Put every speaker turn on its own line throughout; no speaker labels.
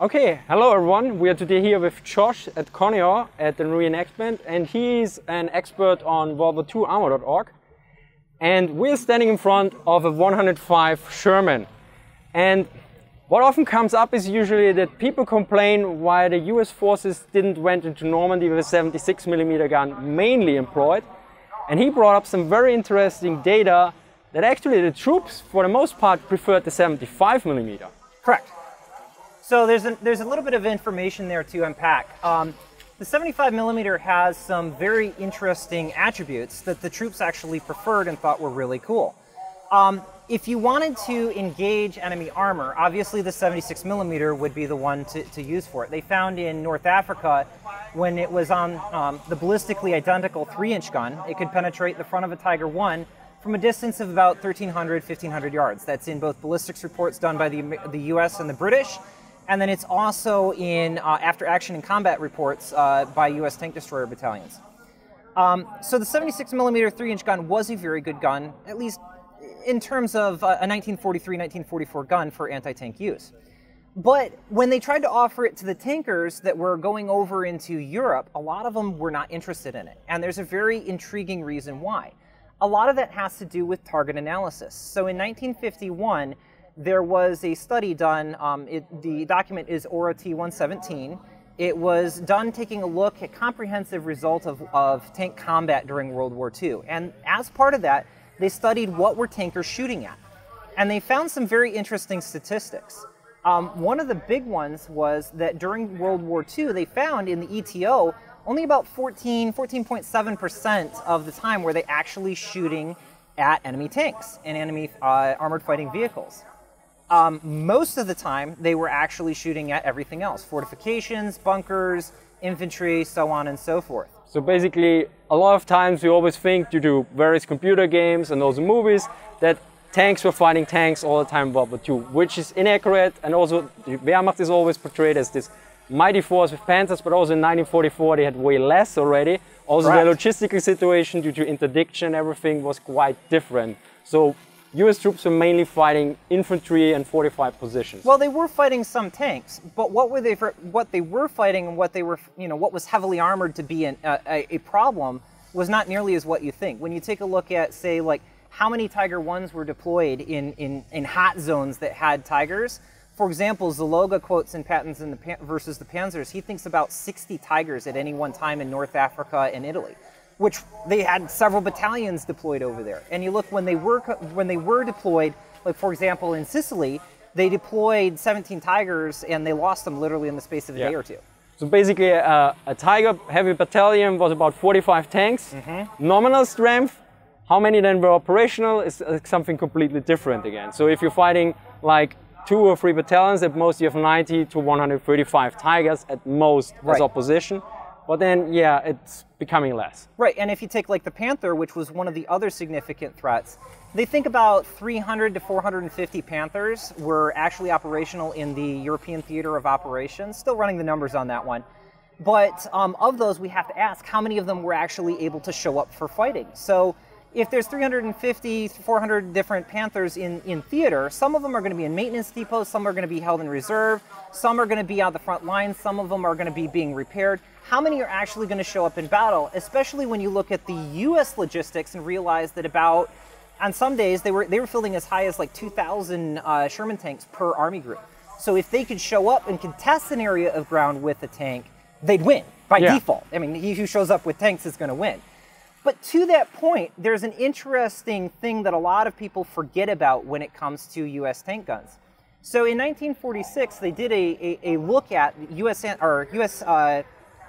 Okay, hello everyone. We are today here with Josh at Conneaut at the Reenactment, and he's an expert on World War II Armor.org. And we're standing in front of a 105 Sherman. And what often comes up is usually that people complain why the US forces didn't went into Normandy with a 76 millimeter gun mainly employed. And he brought up some very interesting data that actually the troops, for the most part, preferred the 75 millimeter.
Correct. So there's a, there's a little bit of information there to unpack. Um, the 75 millimeter has some very interesting attributes that the troops actually preferred and thought were really cool. Um, if you wanted to engage enemy armor, obviously the 76 millimeter would be the one to, to use for it. They found in North Africa when it was on um, the ballistically identical three inch gun, it could penetrate the front of a Tiger 1 from a distance of about 1,300, 1,500 yards. That's in both ballistics reports done by the, the US and the British, and then it's also in uh, after action and combat reports uh, by US tank destroyer battalions. Um, so the 76 millimeter three inch gun was a very good gun, at least in terms of a 1943 1944 gun for anti tank use. But when they tried to offer it to the tankers that were going over into Europe, a lot of them were not interested in it. And there's a very intriguing reason why. A lot of that has to do with target analysis. So in 1951, there was a study done, um, it, the document is ORO T117. It was done taking a look at comprehensive results of, of tank combat during World War II. And as part of that, they studied what were tankers shooting at. And they found some very interesting statistics. Um, one of the big ones was that during World War II, they found in the ETO only about 14, 14.7% of the time were they actually shooting at enemy tanks and enemy uh, armored fighting vehicles. Um, most of the time, they were actually shooting at everything else fortifications, bunkers, infantry, so on and so forth.
So basically, a lot of times we always think due to various computer games and also movies that tanks were fighting tanks all the time in World War II, which is inaccurate. And also, the Wehrmacht is always portrayed as this mighty force with Panthers, but also in 1944 they had way less already. Also, the logistical situation due to interdiction and everything was quite different. So US troops were mainly fighting infantry and fortified positions.
Well, they were fighting some tanks, but what were they? What they were fighting and what they were, you know, what was heavily armored to be an, a, a problem was not nearly as what you think. When you take a look at, say, like how many Tiger ones were deployed in in, in hot zones that had Tigers. For example, Zaloga quotes in Patton's in the versus the Panzers. He thinks about 60 Tigers at any one time in North Africa and Italy which they had several battalions deployed over there. And you look when they were when they were deployed, like for example in Sicily, they deployed 17 Tigers and they lost them literally in the space of a yeah. day or two.
So basically, uh, a Tiger heavy battalion was about 45 tanks. Mm-hmm. Nominal strength, how many then were operational is uh, something completely different again. So if you're fighting like two or three battalions, at most you have 90 to 135 Tigers at most right. as opposition. But then, yeah, it's becoming less.
Right, and if you take like the Panther, which was one of the other significant threats, they think about 300 to 450 Panthers were actually operational in the European theater of operations. Still running the numbers on that one. But um, of those, we have to ask how many of them were actually able to show up for fighting. So if there's 350, 400 different Panthers in, in theater, some of them are going to be in maintenance depots, some are going to be held in reserve, some are going to be on the front lines, some of them are going to be being repaired. How many are actually going to show up in battle, especially when you look at the U.S. logistics and realize that about, on some days, they were, they were fielding as high as like 2,000 uh, Sherman tanks per Army group. So if they could show up and contest an area of ground with a tank, they'd win by yeah. default. I mean, he who shows up with tanks is going to win. But to that point, there's an interesting thing that a lot of people forget about when it comes to U.S. tank guns. So in 1946, they did a, a, a look at U.S. or U.S. Uh,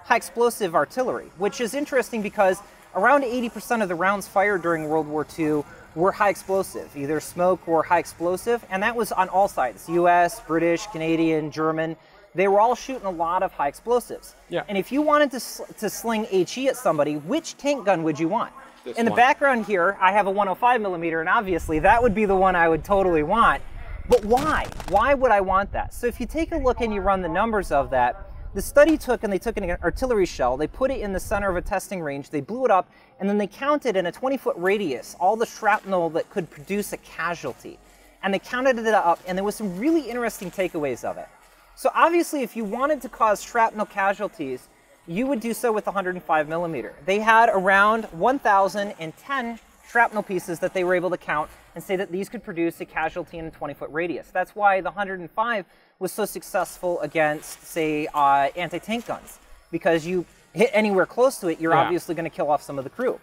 high explosive artillery, which is interesting because around 80% of the rounds fired during World War II were high explosive, either smoke or high explosive, and that was on all sides: U.S., British, Canadian, German they were all shooting a lot of high explosives.
Yeah.
And if you wanted to, to sling HE at somebody, which tank gun would you want?
This
In the
one.
background here, I have a 105 millimeter, and obviously that would be the one I would totally want. But why? Why would I want that? So if you take a look and you run the numbers of that, the study took and they took an artillery shell, they put it in the center of a testing range, they blew it up, and then they counted in a 20 foot radius all the shrapnel that could produce a casualty. And they counted it up, and there was some really interesting takeaways of it. So obviously, if you wanted to cause shrapnel casualties, you would do so with 105 millimeter. They had around 1,010 shrapnel pieces that they were able to count and say that these could produce a casualty in a 20 foot radius. That's why the 105 was so successful against, say, uh, anti tank guns, because you hit anywhere close to it, you're
Yeah.
obviously going to kill off some of the crew.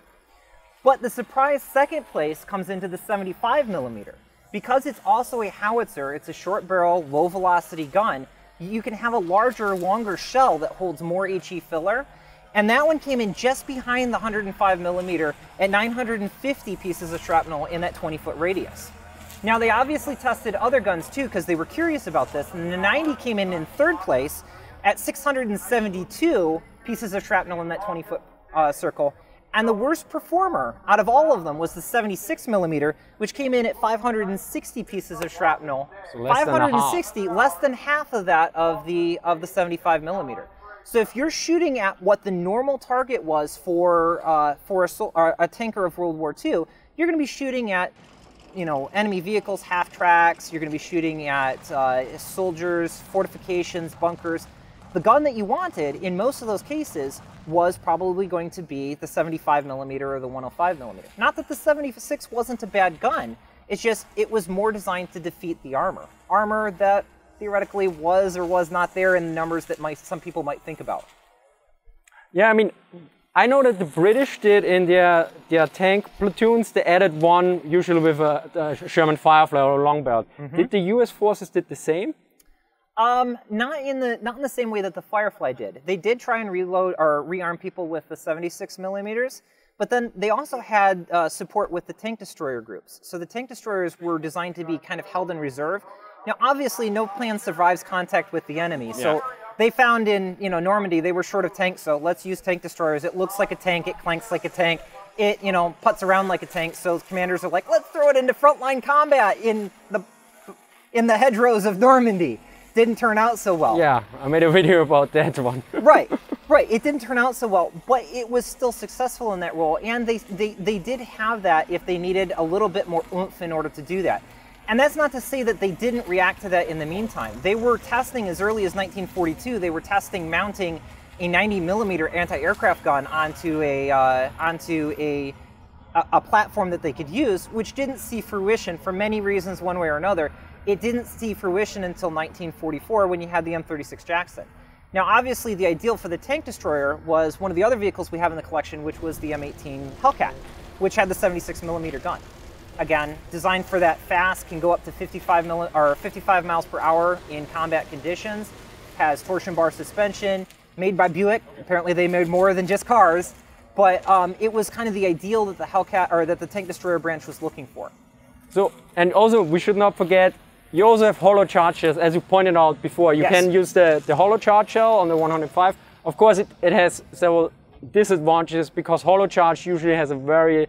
But the surprise second place comes into the 75 millimeter. Because it's also a howitzer, it's a short barrel, low velocity gun, you can have a larger, longer shell that holds more HE filler. And that one came in just behind the 105 millimeter at 950 pieces of shrapnel in that 20 foot radius. Now they obviously tested other guns too because they were curious about this. And the 90 came in in third place at 672 pieces of shrapnel in that 20 foot uh, circle. And the worst performer out of all of them was the 76 millimeter, which came in at 560 pieces of shrapnel.
So less than a half.
560, less than half of that of the of the 75 millimeter. So if you're shooting at what the normal target was for uh, for a, uh, a tanker of World War II, you're going to be shooting at you know enemy vehicles, half tracks. You're going to be shooting at uh, soldiers, fortifications, bunkers. The gun that you wanted in most of those cases was probably going to be the 75 millimeter or the 105 millimeter. Not that the 76 wasn't a bad gun. It's just it was more designed to defeat the armor. Armor that theoretically was or was not there in the numbers that might some people might think about.
Yeah, I mean, I know that the British did in their their tank platoons. They added one usually with a, a Sherman Firefly or a long barrel.
Mm-hmm.
Did the U.S. forces did the same?
Um, not in the not in the same way that the Firefly did. They did try and reload or rearm people with the 76 millimeters, but then they also had uh, support with the tank destroyer groups. So the tank destroyers were designed to be kind of held in reserve. Now, obviously, no plan survives contact with the enemy,
Yeah.
so they found in you know Normandy they were short of tanks, so let's use tank destroyers. It looks like a tank, it clanks like a tank, it you know puts around like a tank. So commanders are like, let's throw it into frontline combat in the in the hedgerows of Normandy. Didn't turn out so well.
Yeah, I made a video about that one.
right, right. It didn't turn out so well, but it was still successful in that role, and they, they they did have that if they needed a little bit more oomph in order to do that. And that's not to say that they didn't react to that in the meantime. They were testing as early as 1942. They were testing mounting a 90 millimeter anti-aircraft gun onto a uh, onto a a, platform that they could use, which didn't see fruition for many reasons, one way or another. It didn't see fruition until 1944 when you had the M36 Jackson. Now, obviously, the ideal for the tank destroyer was one of the other vehicles we have in the collection, which was the M18 Hellcat, which had the 76 millimeter gun. Again, designed for that fast, can go up to 55 mil- or 55 miles per hour in combat conditions. Has torsion bar suspension, made by Buick. Apparently, they made more than just cars, but um, it was kind of the ideal that the Hellcat or that the tank destroyer branch was looking for.
So, and also we should not forget, you also have hollow charges, as you pointed out before. You
Yes.
can use the, the hollow charge shell on the 105. Of course, it, it has several disadvantages because hollow charge usually has a very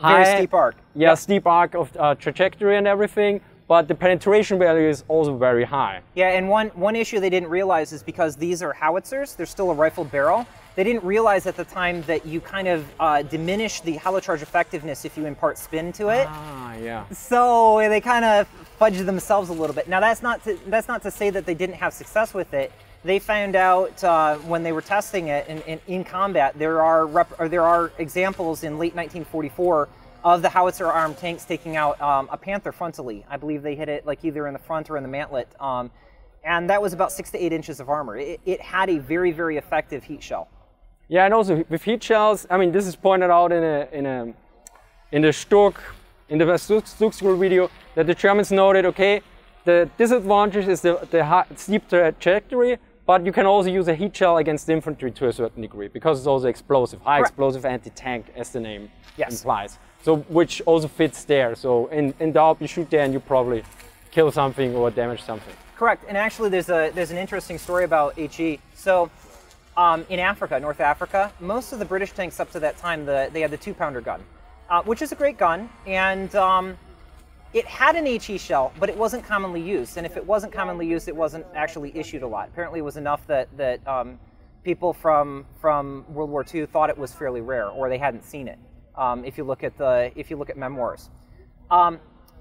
Very
high,
steep arc.
Yeah,
Yep.
steep arc of uh, trajectory and everything. But the penetration value is also very high.
Yeah, and one, one issue they didn't realize is because these are howitzers, they're still a rifled barrel. They didn't realize at the time that you kind of uh, diminish the hollow charge effectiveness if you impart spin to it.
Ah, yeah.
So they kind of fudged themselves a little bit. Now that's not to, that's not to say that they didn't have success with it. They found out uh, when they were testing it in, in, in combat. There are there are examples in late 1944 of the howitzer armed tanks taking out um, a Panther frontally. I believe they hit it like either in the front or in the mantlet. Um, and that was about six to eight inches of armor. It, it had a very, very effective heat shell.
Yeah, and also with heat shells, I mean, this is pointed out in a in a in the StuG in the StuG school video that the Germans noted. Okay, the disadvantage is the the high, steep trajectory, but you can also use a heat shell against infantry to a certain degree because it's also explosive, high
Correct.
explosive anti-tank, as the name
Yes.
implies. So which also fits there. So in in doubt, you shoot there and you probably kill something or damage something.
Correct. And actually, there's a there's an interesting story about HE. So, um, in Africa, North Africa, most of the British tanks up to that time, the, they had the two pounder gun, uh, which is a great gun, and um, it had an HE shell, but it wasn't commonly used. And if it wasn't commonly used, it wasn't actually issued a lot. Apparently, it was enough that that um, people from from World War II thought it was fairly rare, or they hadn't seen it. Um, if you look at the if you look at memoirs. Um,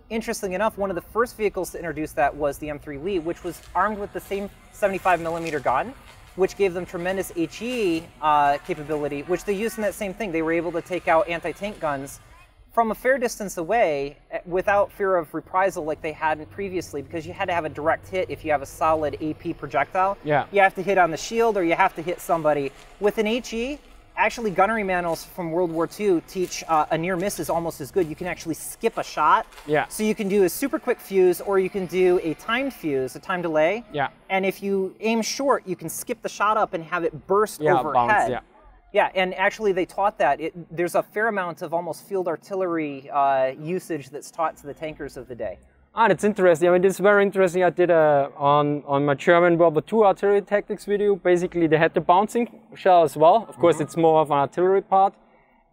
interestingly enough, one of the first vehicles to introduce that was the M3 Lee, which was armed with the same 75 millimeter gun, which gave them tremendous HE uh, capability, which they used in that same thing. They were able to take out anti-tank guns from a fair distance away eh, without fear of reprisal like they hadn't previously because you had to have a direct hit if you have a solid AP projectile.
Yeah.
You have to hit on the shield or you have to hit somebody. With an HE, actually gunnery manuals from World War II teach uh, a near miss is almost as good. You can actually skip a shot.
Yeah.
So you can do a super quick fuse or you can do a timed fuse, a time delay.
Yeah.
And if you aim short, you can skip the shot up and have it burst
Yeah,
overhead.
bounce, yeah.
Yeah, and actually they taught that. It, there's a fair amount of almost field artillery uh, usage that's taught to the tankers of the day.
Ah, that's interesting. I mean, this is very interesting. I did a, on, on my German World War II artillery tactics video. Basically, they had the bouncing shell as well. Of course, it's more of an artillery part.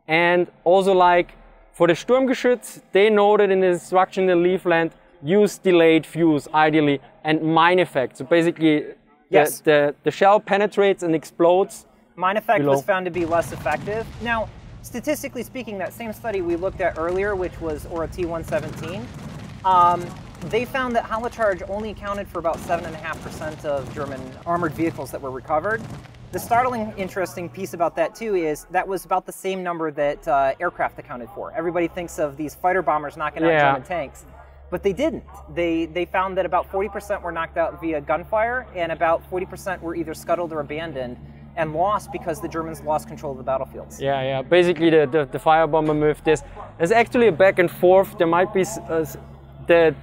And also, like, for the Sturmgeschütz, they noted in the instruction in the Leafland, use delayed fuse, ideally, and mine effect. So basically, the,
Yes.
the, the shell penetrates and explodes.
Mine effect
Below.
was found to be less effective. Now, statistically speaking, that same study we looked at earlier, which was ORO T117, um, they found that hollow charge only accounted for about 7.5% of German armored vehicles that were recovered. The startling, interesting piece about that too is that was about the same number that uh, aircraft accounted for. Everybody thinks of these fighter bombers knocking out German tanks, but they didn't. They they found that about 40% were knocked out via gunfire, and about 40% were either scuttled or abandoned and lost because the Germans lost control of the battlefields.
Yeah, yeah. Basically, the, the, the firebomber move. There's, there's actually a back and forth. There might be uh, the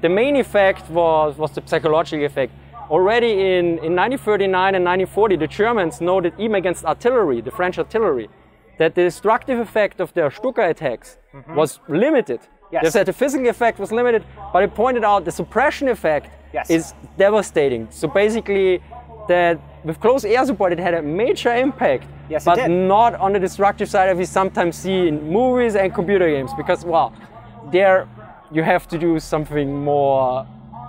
the main effect was was the psychological effect. Already in, in 1939 and 1940, the Germans noted even against artillery, the French artillery, that the destructive effect of their Stuka attacks was limited.
Yes.
They said the physical effect was limited, but it pointed out the suppression effect
Yes.
is devastating. So basically, that with close air support, it had a major impact
Yes, it
but not on the destructive side as we sometimes see in movies and computer games because well there you have to do something more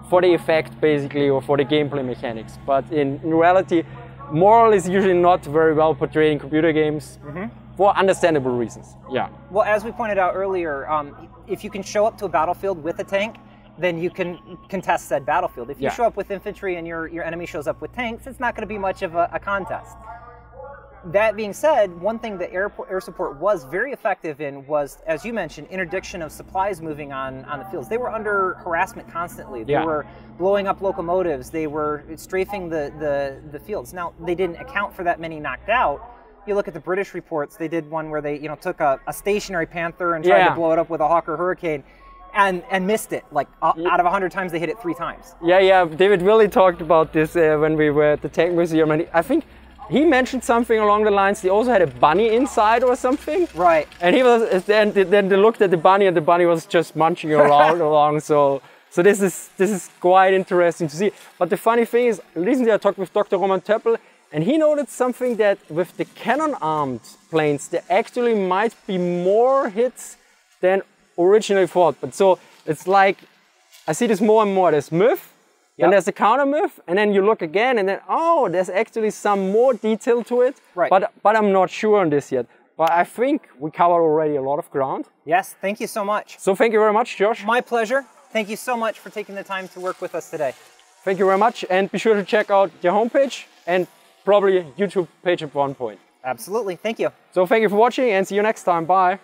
for the effect basically or for the gameplay mechanics. But in, in reality moral is usually not very well portrayed in computer games
Mm-hmm.
for understandable reasons. Yeah.
Well, as we pointed out earlier, um, if you can show up to a battlefield with a tank, then you can contest said battlefield. If you
Yeah.
show up with infantry and your, your enemy shows up with tanks, it's not going to be much of a, a contest. That being said, one thing that air, air support was very effective in was, as you mentioned, interdiction of supplies moving on, on the fields. They were under harassment constantly. They
Yeah.
were blowing up locomotives. They were strafing the, the, the fields. Now, they didn't account for that many knocked out. You look at the British reports, they did one where they, you know, took a, a stationary Panther and tried
Yeah.
to blow it up with a Hawker Hurricane and, and missed it. Like, o- out of 100 times, they hit it three times.
yeah yeah David Willey talked about this uh, when we were at the tank museum and i think he mentioned something along the lines they also had a bunny inside or something
Right.
And he was then then they looked at the bunny and the bunny was just munching around along. So so this is this is quite interesting to see. But the funny thing is, recently I talked with Dr. Roman Töppel, and he noted something that with the cannon armed planes, there actually might be more hits than originally thought. But so it's like I see this more and more. There's myth, then
Yep.
there's the counter myth, and then you look again, and then oh, there's actually some more detail to it.
Right.
But but I'm not sure on this yet. But I think we covered already a lot of ground.
Yes, thank you so much.
So thank you very much, Josh.
My pleasure. Thank you so much for taking the time to work with us today.
Thank you very much, and be sure to check out their homepage and probably YouTube page at one point.
Absolutely. Thank you.
So thank you for watching, and see you next time. Bye.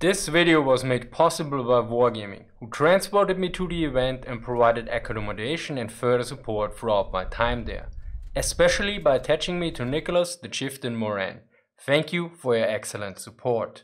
This video was made possible by Wargaming, who transported me to the event and provided accommodation and further support throughout my time there, especially by attaching me to Nicholas the Chieftain Moran. Thank you for your excellent support.